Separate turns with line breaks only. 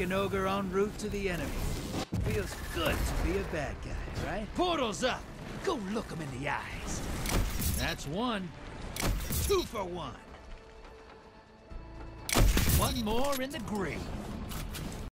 an ogre en route to the enemy. Feels good to be a bad guy, right? Portal's up! Go look him in the eyes. That's one. Two for one. One more in the grave.